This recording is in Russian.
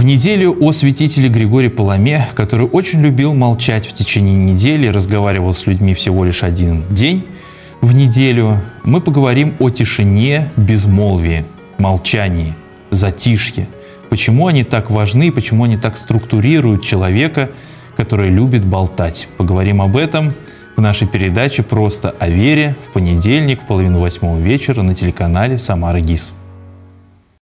В неделю о святителе Григории Паламе, который очень любил молчать в течение недели, разговаривал с людьми всего лишь один день в неделю, мы поговорим о тишине, безмолвии, молчании, затишье. Почему они так важны почему они так структурируют человека, который любит болтать. Поговорим об этом в нашей передаче «Просто о вере» в понедельник в половину восьмого вечера на телеканале «Самара ГИС».